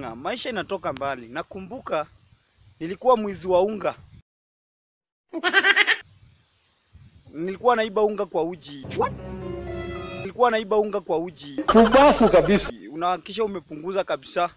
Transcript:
Na maisha inatoka mbali. Nakumbuka nilikuwa mwizi wa unga. Nilikuwa naiba unga kwa uji. Nilikuwa naiba unga kwa uji. Kubafu kabisa. Unahakikisha umepunguza kabisa.